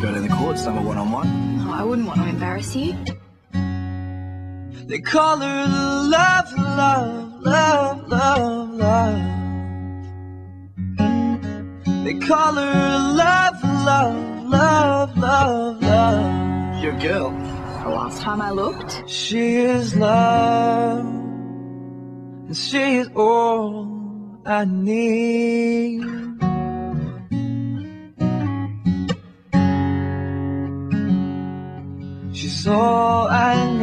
time I one on one. Oh, I wouldn't want to embarrass you. They call her love, love, love, love, love. They call her love, love, love, love, love. Your girl. The last time I looked, She is love, and she is all I need. She's all I